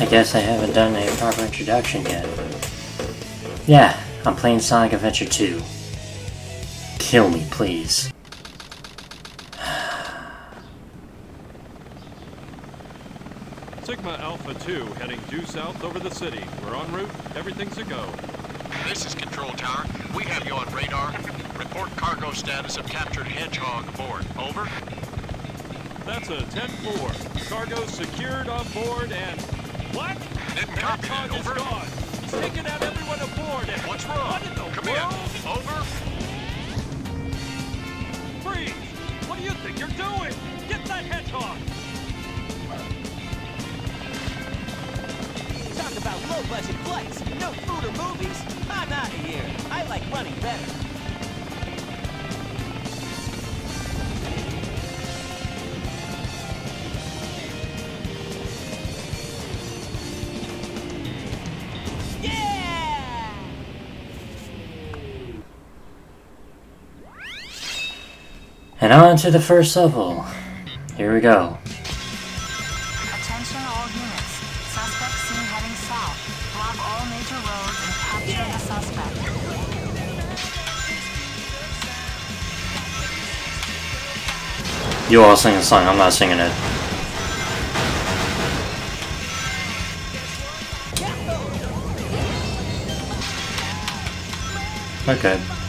I guess I haven't done a proper introduction yet. Yeah, I'm playing Sonic Adventure 2. Kill me, please. Sigma Alpha 2 heading due south over the city. We're en route. Everything's a go. This is Control Tower. We have you on radar. Report cargo status of captured Hedgehog aboard. Over. That's a 10-4. Cargo secured on board and... What? Didn't The copy that. Is Over. gone. He's taken out everyone aboard and... What's wrong? What in the Come world? in. Over. Freeze! What do you think you're doing? Get that hedgehog! Talk about low-budget flights, no food or movies. I'm out of here. I like running better. And on to the first level. Here we go. Attention all units. Suspect seen heading south. Block all major roads and capture the suspect. You all sing a song, I'm not singing it. Okay.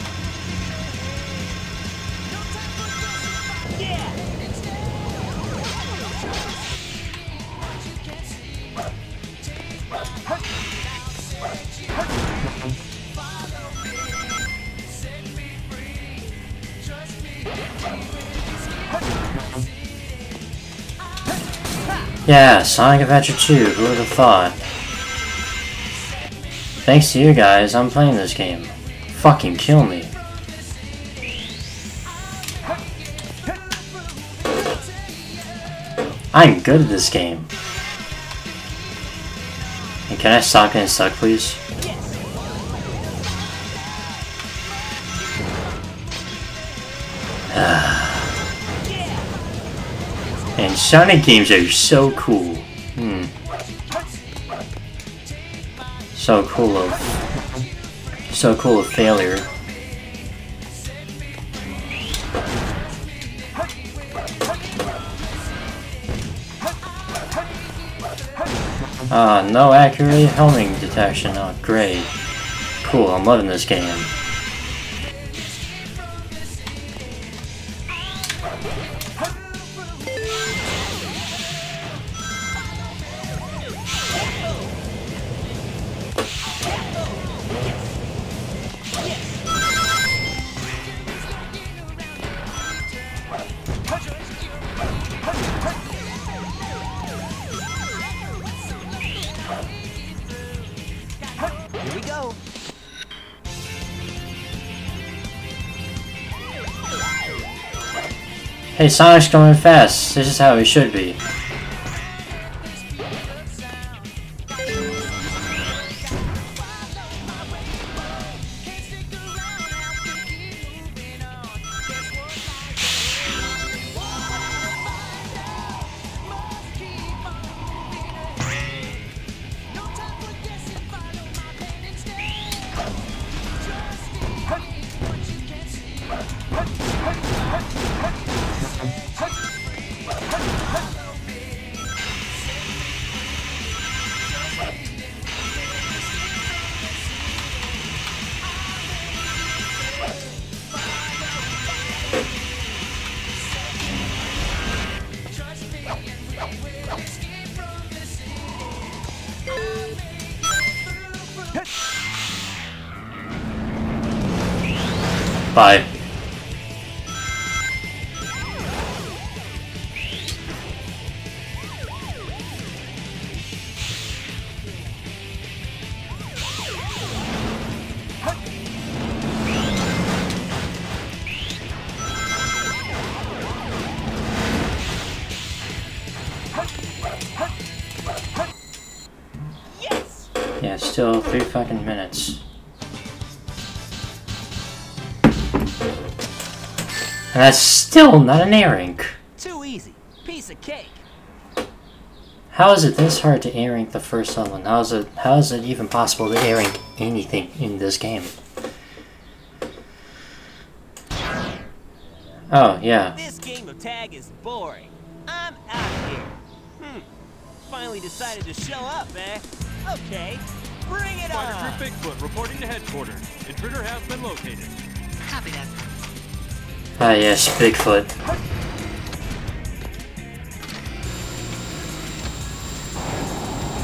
Yeah, Sonic Adventure 2, who would have thought? Thanks to you guys, I'm playing this game. Fucking kill me. I'm good at this game. And can I stop getting stuck, please? And Sonic games are so cool. Hmm. So cool of so cool of failure. Ah, no accurate homing detection. Oh, great. Cool, I'm loving this game. Hey, Sonic's going fast. This is how he should be. Bye. Yes! Yeah, still three fucking minutes. And that's still not an A rank. Too easy. Piece of cake. How is it this hard to A rank the first level? How is it how is it even possible to A rank anything in this game? Oh yeah. This game of tag is boring. I'm out of here. Hmm. Finally decided to show up, eh? Okay. Bring it Spider on. Troop Bigfoot reporting to headquarters. Intruder has been located. Copy that. Ah yes, Bigfoot.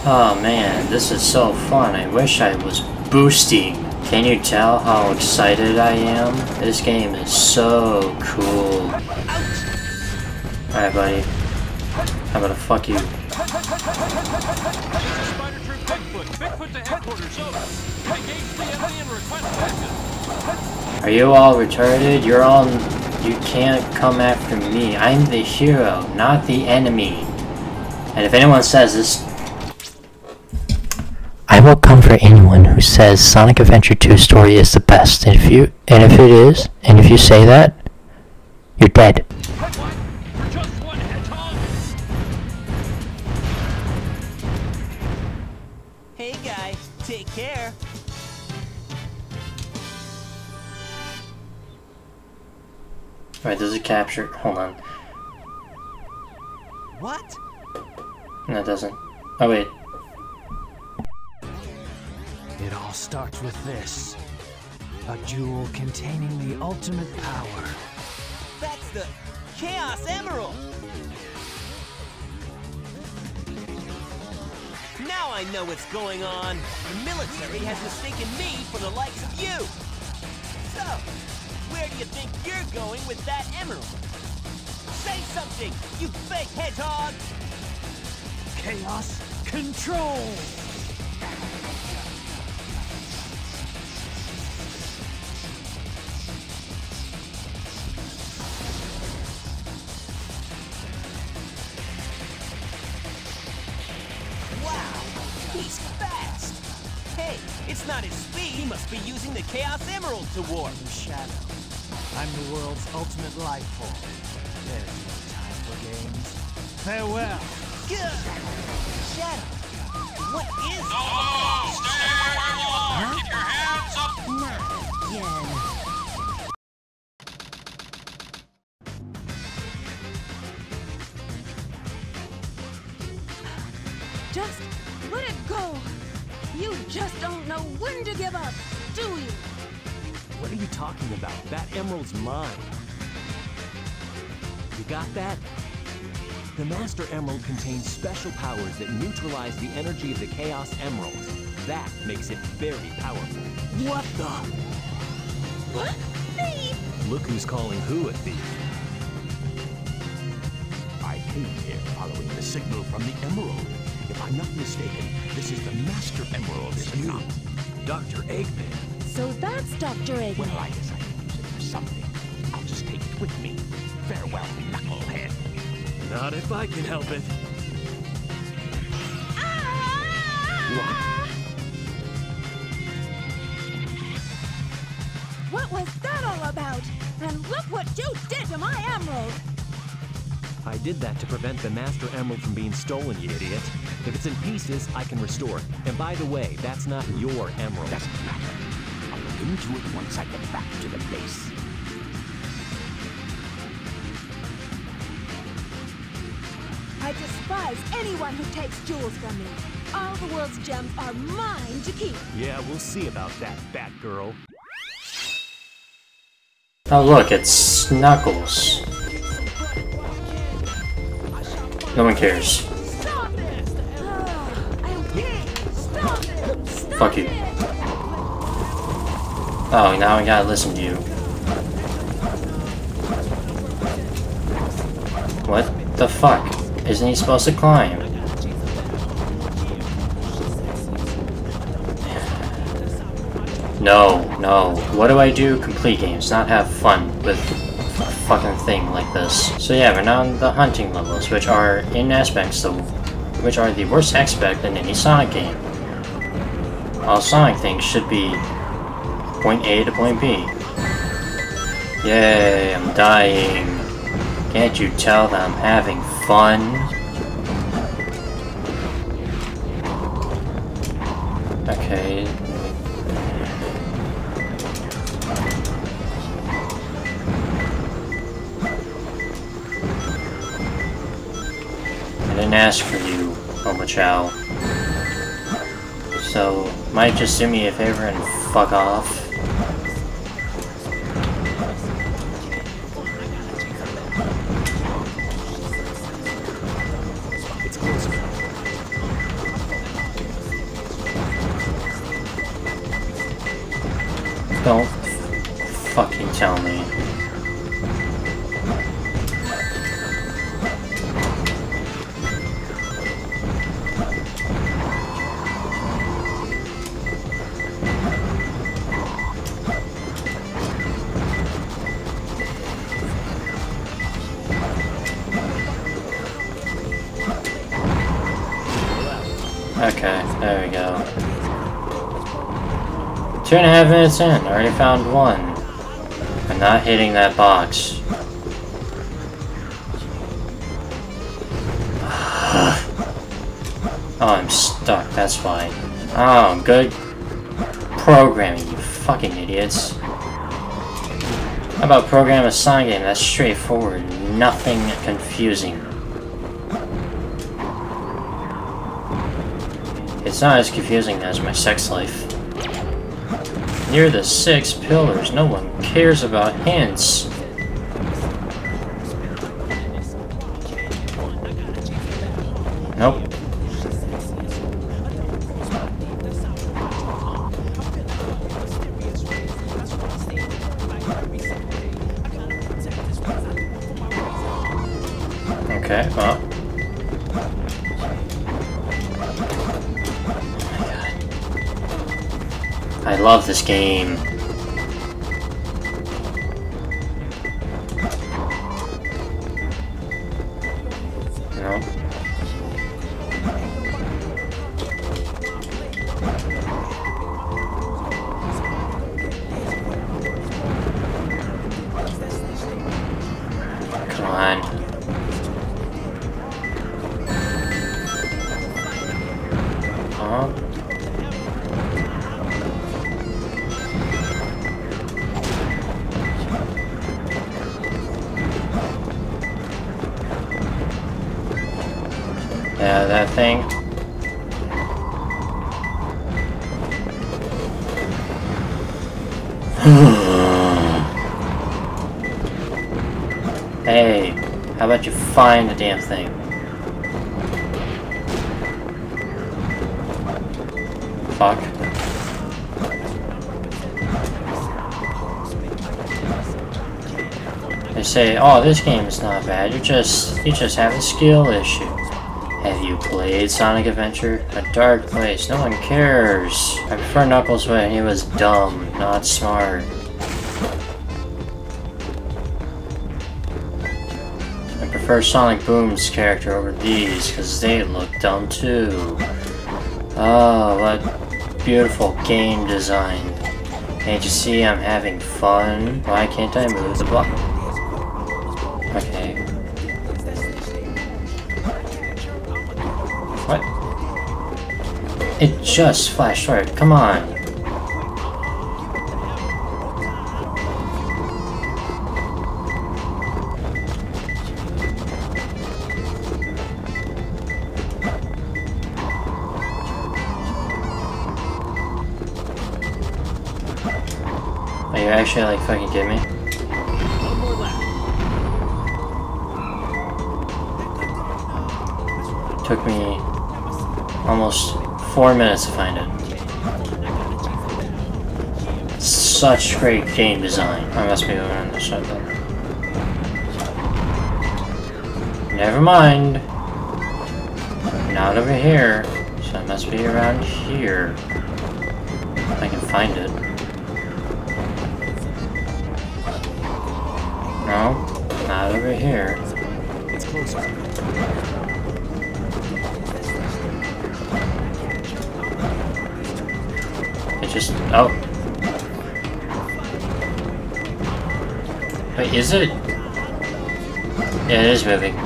Oh man, this is so fun. I wish I was boosting. Can you tell how excited I am? This game is so cool. Alright buddy. How about a fuck you? Are you all retarded? You're all... You can't come after me. I'm the hero, not the enemy. And if anyone says this... I will come for anyone who says Sonic Adventure 2 story is the best. And if you... And if it is, and if you say that, you're dead. Alright, does it capture... Hold on. What? No, it doesn't. Oh wait. It all starts with this. A jewel containing the ultimate power. That's the Chaos Emerald. Now I know what's going on. The military has mistaken me for the likes of you. Where do you think you're going with that emerald? Say something, you fake hedgehog! Chaos Control! Wow, he's fast. Hey, it's not his speed. He must be using the Chaos Emerald to warp. Shadow. I'm the world's ultimate life form. There's no time for games. Farewell. Good. Shadow, what is Oh, stay where you are. Keep your hands up. Not again. Talking about? That emerald's mine. You got that? The Master Emerald contains special powers that neutralize the energy of the Chaos Emeralds. That makes it very powerful. What the? What? Thief! Look who's calling who a thief. I came here following the signal from the Emerald. If I'm not mistaken, this is the Master Emerald, is it not? Dr. Eggman. So that's Dr. Eggman. Well, I decided to use it for something. I'll just take it with me. Farewell, knucklehead. Not if I can help it. Ah! What was that all about? And look what you did to my emerald! I did that to prevent the Master Emerald from being stolen, you idiot. If it's in pieces, I can restore it. And by the way, that's not your emerald. Doesn't matter. I'll look into it once I get back to the base. I despise anyone who takes jewels from me. All the world's gems are mine to keep. Yeah, we'll see about that, Batgirl. Oh look, it's Knuckles. No one cares. Stop it! Ah, okay, stop it! Stop Fuck you. Oh, now I gotta listen to you. What the fuck? Isn't he supposed to climb? No, no. What do I do? Complete games, not have fun with a fucking thing like this. So yeah, we're now on the hunting levels, which are in aspects the which are the worst aspect in any Sonic game. All Sonic things should be point A to point B. Yay, I'm dying. Can't you tell that I'm having fun? Okay. I didn't ask for you, Omochao. So, might just do me a favor and fuck off. Two and a half minutes in, I already found one. I'm not hitting that box. oh, I'm stuck, that's why. Oh, good programming, you fucking idiots. How about program a Sonic game that's straightforward, nothing confusing. It's not as confusing as my sex life. Near the six pillars, no one cares about hints. Love this game. No. Come on. Huh? Thing. hey, how about you find the damn thing? Fuck. They say, oh, this game is not bad. You just, you just have a skill issue. Played Sonic Adventure? A dark place. No one cares. I prefer Knuckles when he was dumb, not smart. I prefer Sonic Boom's character over these, because they look dumb too. Oh, what beautiful game design. Can't you see I'm having fun? Why can't I move the block? Just flash right. Come on. Are you actually like fucking kidding me? Took me almost four minutes to find it. Such great game design. I must be on the then. Never mind. Not over here. So it must be around here. I can find it. No, not over here. It's closer. Just, oh. Wait, is it? Yeah, it is moving.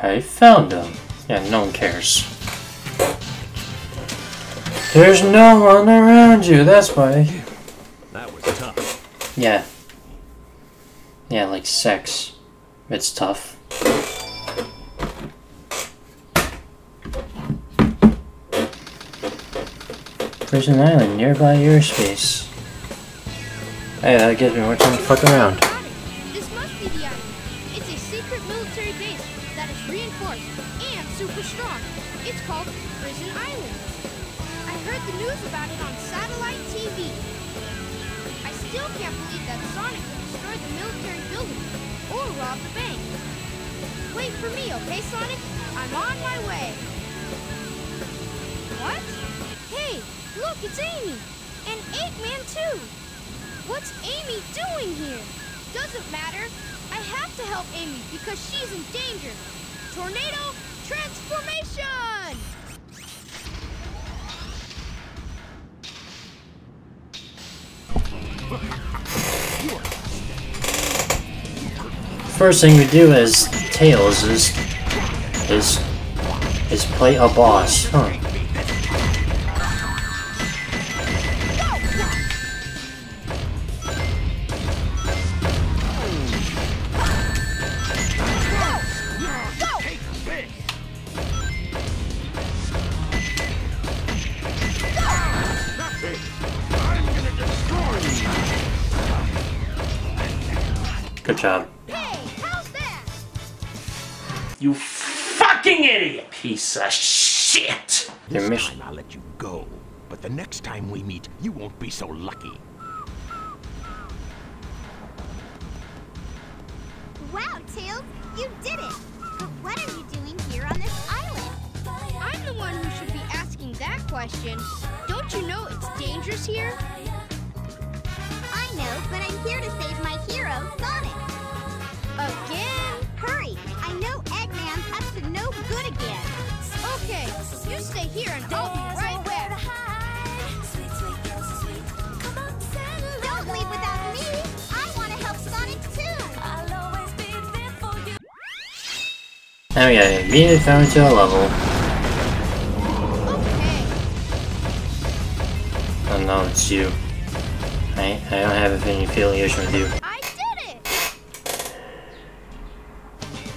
I found him. Yeah, no one cares. There's no one around you, that's why. That was tough. Yeah. Yeah, like sex. It's tough. There's an island nearby airspace. Hey, that gives me more time to fuck around. For me, okay, Sonic? I'm on my way. What? Hey, look, it's Amy! And Eggman, too! What's Amy doing here? Doesn't matter. I have to help Amy because she's in danger. Tornado transformation! First thing we do as Tails is is is play a boss. Huh. Good job. You fucking idiot! Piece of shit! Your This time I'll let you go. But the next time we meet, you won't be so lucky. Wow, Tails, you did it! But what are you doing here on this island? I'm the one who should be asking that question. Don't you know it's dangerous here? I know, but I'm here to save my hero, Sonic. Again? You stay here and I'll be right back. Don't leave without me! I want to help Sonic too! Now we got immediately thrown into a level. Okay. Oh no, it's you. I, I don't have any affiliation with you. I did it!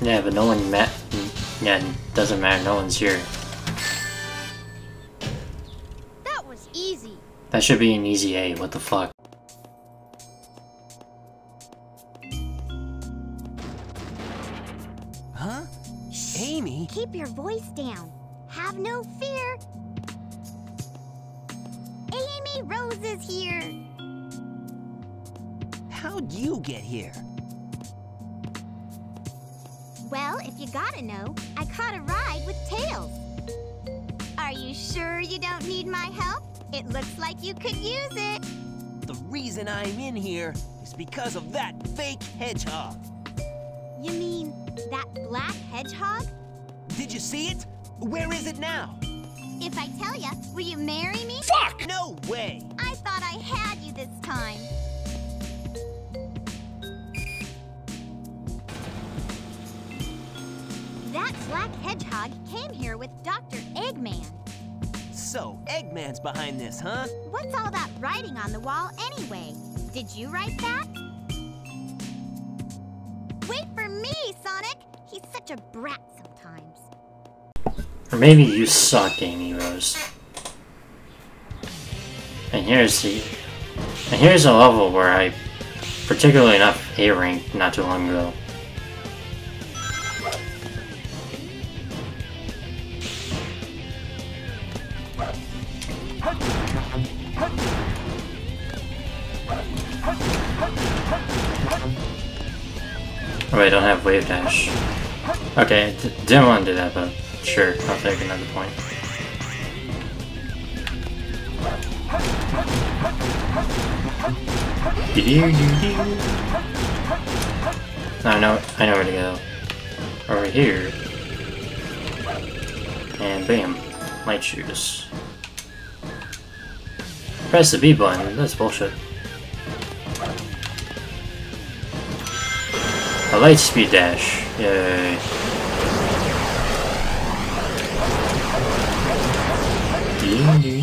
Yeah, but no one met. Yeah, it doesn't matter, no one's here. That should be an easy A, what the fuck. Huh? Amy? Keep your voice down. Have no fear. Amy Rose is here. How'd you get here? Well, if you gotta know, I caught a ride with It looks like you could use it. The reason I'm in here is because of that fake hedgehog. You mean that black hedgehog? Did you see it? Where is it now? If I tell you, will you marry me? Fuck! No way! I thought I had you this time. That black hedgehog came here with Dr. Eggman. So, Eggman's behind this, huh? What's all that writing on the wall anyway? Did you write that? Wait for me, Sonic! He's such a brat sometimes. Or maybe you suck, Amy Rose. And here's the... And here's a level where I particularly enough A rank not too long ago. I don't have wave dash. Okay, d didn't want to do that, but sure, I'll take another point. I know, I know where to go. Over here. And bam, light shoes. Press the B button, that's bullshit. light speed dash. Yay. Ding, ding.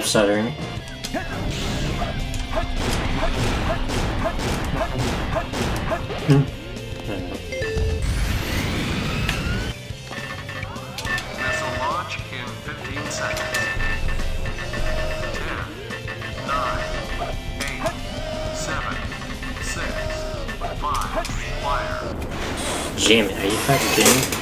Fire. Hmm. Jamie, are you fucking kidding me?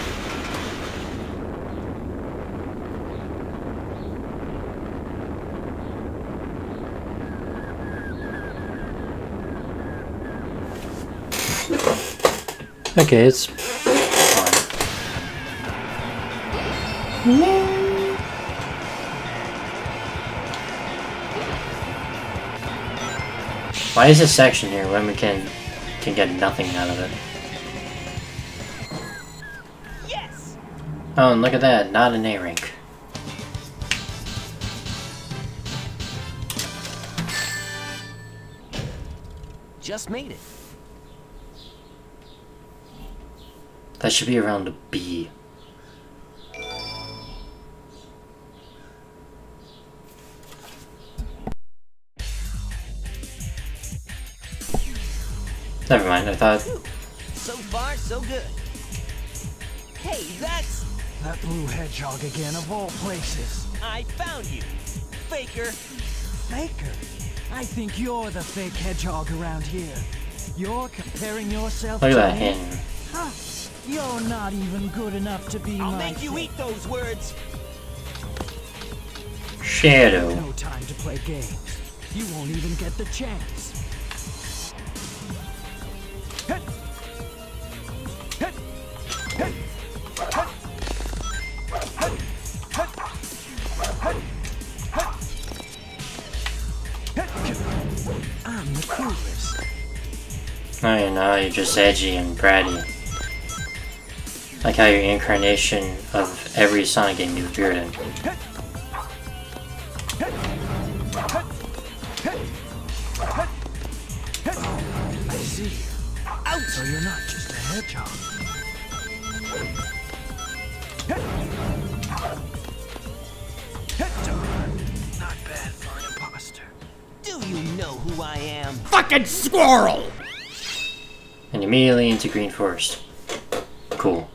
Okay, it's fine. Why is this section here when we can can get nothing out of it? Yes! Oh, and look at that, not an A rank. Just made it. That should be around a B. Never mind, I thought So far, so good. Hey, that's... That blue hedgehog again, of all places. I found you. Faker. Faker? I think you're the fake hedgehog around here. You're comparing yourself Look at to that me? hand. Huh. You're not even good enough to be I'll my make you fake. eat those words. Shadow. No time to play games. You won't even get the chance. I'm the coolest. Oh, you know, you're just edgy and bratty. Like how your incarnation of every Sonic game you've appeared in. I see. Ouch! So you're not just a hedgehog. Darn. Not bad for an imposter. Do you know who I am? Fucking squirrel! And immediately into Green Forest. Cool.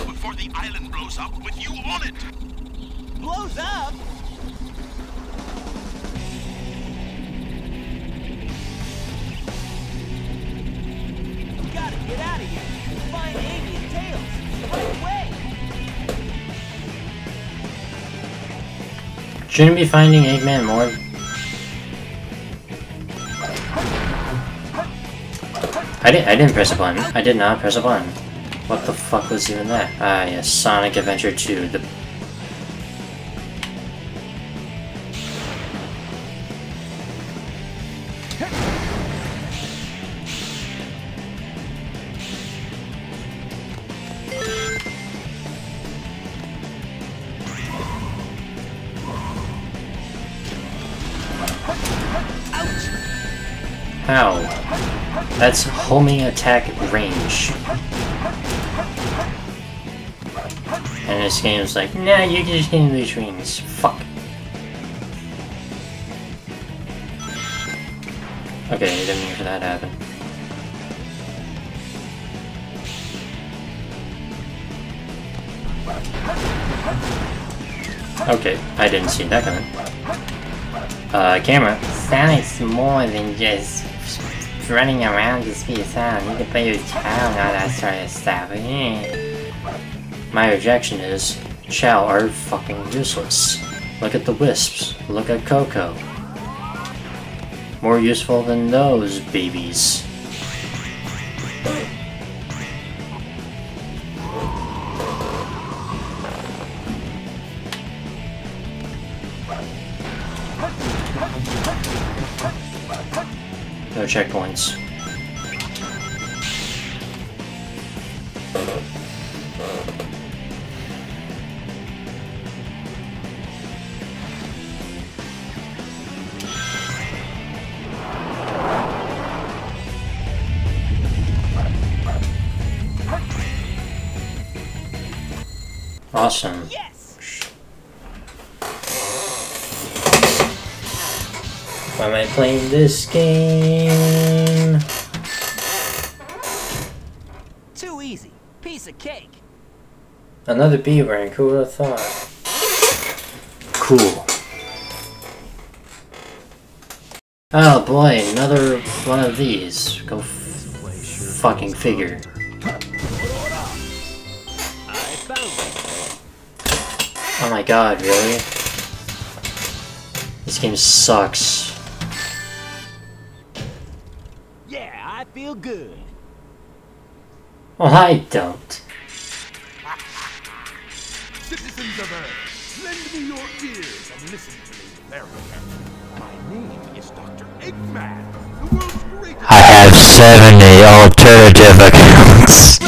Right before the island blows up with you on it! Blows up? Gotta get out of here. Find Amy and Tails. Right away. Shouldn't be finding Eggman more. I didn't. I didn't press a button. I did not press a button. What the fuck was even that? Ah, yes, Sonic Adventure 2. The How? That's homing attack range. And this game's like, nah, you can just get these rings. Fuck. Okay, I didn't mean for that to happen. Okay, I didn't see that coming. Uh, camera. Sonic's more than just running around to speed sound. You can play with child and all that sort of stuff. Eh. My rejection is, Chao are fucking useless. Look at the Wisps. Look at Coco. more useful than those babies. No checkpoints. Awesome. Why am I playing this game? Too easy. Piece of cake. Another B rank, who would have thought? Cool. Oh boy, another one of these. Go fucking figure. Oh my god, really? This game sucks. Yeah, I feel good. Well, I don't. Citizens of Earth, lend me your ears and listen to me very carefully. My name is Dr. Eggman, the world's greatest... I have 70 alternative accounts.